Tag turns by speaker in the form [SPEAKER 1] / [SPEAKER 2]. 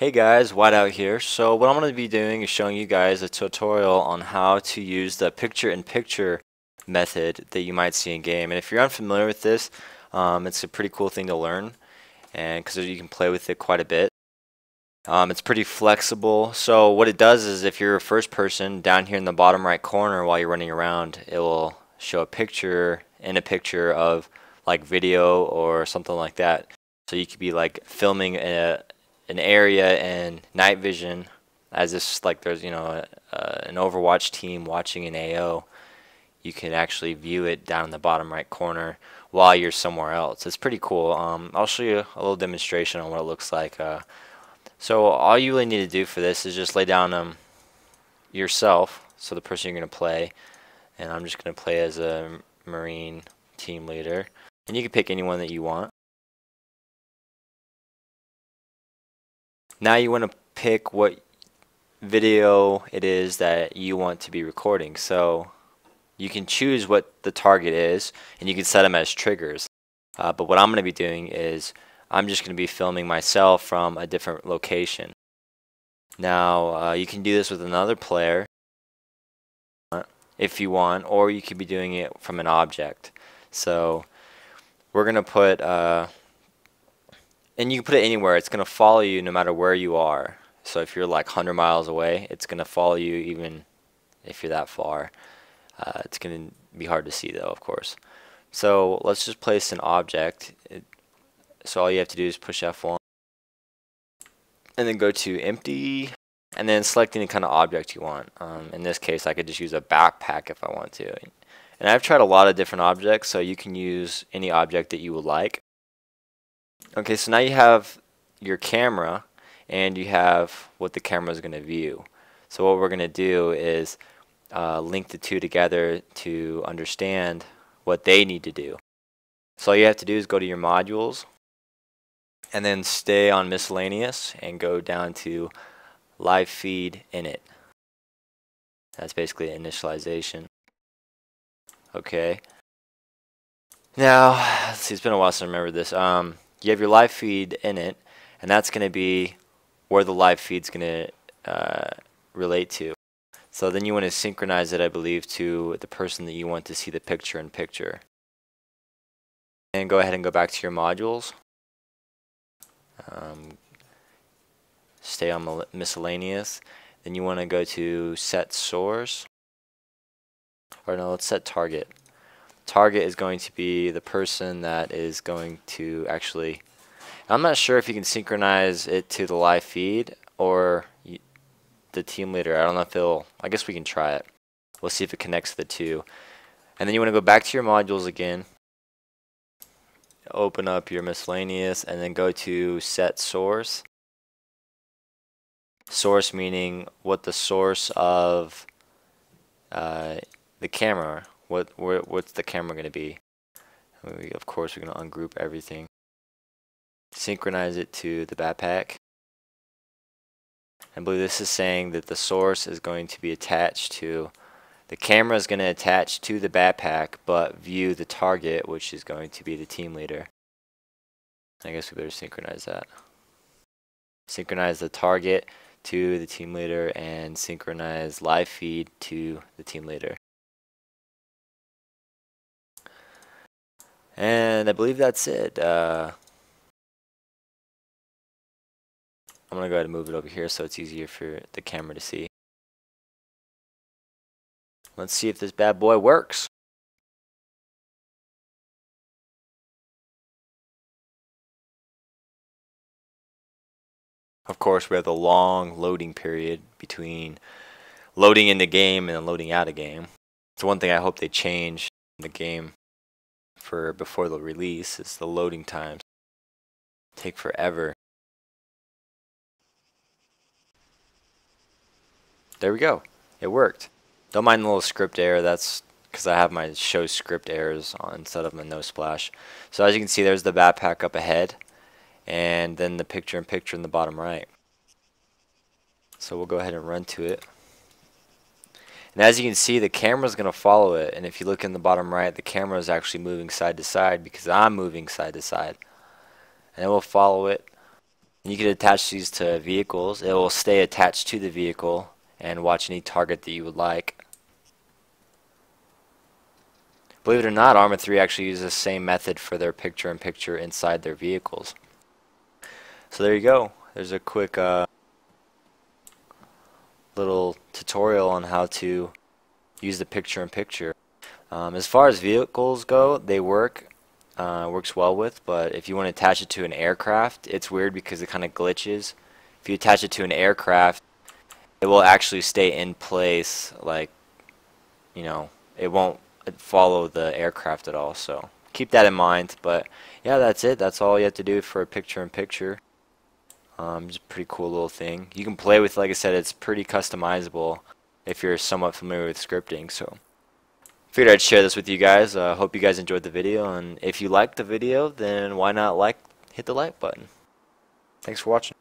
[SPEAKER 1] Hey guys, WyteOut here. So what I'm going to be doing is showing you guys a tutorial on how to use the picture-in-picture method that you might see in game. And if you're unfamiliar with this, um, it's a pretty cool thing to learn and because you can play with it quite a bit. Um, it's pretty flexible. So what it does is if you're a first person, down here in the bottom right corner while you're running around, it will show a picture in a picture of like video or something like that. So you could be like filming a an area and night vision as if like there's you know a, an Overwatch team watching an AO you can actually view it down in the bottom right corner while you're somewhere else. It's pretty cool. Um, I'll show you a little demonstration on what it looks like uh, so all you really need to do for this is just lay down um, yourself so the person you're going to play and I'm just going to play as a Marine team leader. And you can pick anyone that you want Now you want to pick what video it is that you want to be recording. So you can choose what the target is and you can set them as triggers. Uh, but what I'm going to be doing is I'm just going to be filming myself from a different location. Now uh, you can do this with another player if you want or you could be doing it from an object. So we're going to put uh, and you can put it anywhere. It's going to follow you no matter where you are. So if you're like 100 miles away, it's going to follow you even if you're that far. Uh, it's going to be hard to see though, of course. So let's just place an object. It, so all you have to do is push F1 and then go to empty and then select any kind of object you want. Um, in this case, I could just use a backpack if I want to. And I've tried a lot of different objects, so you can use any object that you would like. Okay, so now you have your camera and you have what the camera is going to view. So what we're going to do is uh, link the two together to understand what they need to do. So all you have to do is go to your modules and then stay on miscellaneous and go down to live feed init. That's basically initialization. Okay. Now, see, it's been a while since I remember this. Um, you have your live feed init, and that's going to be where the live feed's going to uh, relate to. So then you want to synchronize it, I believe, to the person that you want to see the picture in picture. And go ahead and go back to your modules. Um, stay on miscellaneous. Then you want to go to set source. Or no, let's set target target is going to be the person that is going to actually I'm not sure if you can synchronize it to the live feed or the team leader. I don't know if it'll I guess we can try it. We'll see if it connects the two. And then you want to go back to your modules again. Open up your miscellaneous and then go to set source. Source meaning what the source of uh, the camera what where, what's the camera going to be? We, of course, we're going to ungroup everything. Synchronize it to the backpack. I believe this is saying that the source is going to be attached to the camera is going to attach to the backpack but view the target which is going to be the team leader. I guess we better synchronize that. Synchronize the target to the team leader and synchronize live feed to the team leader. And I believe that's it. Uh, I'm going to go ahead and move it over here so it's easier for the camera to see. Let's see if this bad boy works. Of course, we have the long loading period between loading in the game and loading out of game. It's one thing I hope they change the game for before the release is the loading times. Take forever. There we go. It worked. Don't mind the little script error. That's because I have my show script errors on instead of my no splash. So as you can see, there's the backpack up ahead, and then the picture in picture in the bottom right. So we'll go ahead and run to it. And as you can see, the camera is going to follow it. And if you look in the bottom right, the camera is actually moving side to side because I'm moving side to side. And it will follow it And you can attach these to vehicles. It will stay attached to the vehicle and watch any target that you would like. Believe it or not, Arma 3 actually uses the same method for their picture-in-picture -picture inside their vehicles. So there you go. There's a quick uh, little tutorial on how to use the picture-in-picture. -picture. Um, as far as vehicles go, they work uh, works well with, but if you want to attach it to an aircraft, it's weird because it kind of glitches. If you attach it to an aircraft, it will actually stay in place, like, you know, it won't follow the aircraft at all, so keep that in mind, but yeah, that's it. That's all you have to do for a picture-in-picture. -picture. Um, it's a pretty cool little thing. You can play with, like I said, it's pretty customizable if you're somewhat familiar with scripting, so figured I'd share this with you guys. I uh, hope you guys enjoyed the video, and if you liked the video, then why not like, hit the like button. Thanks for watching.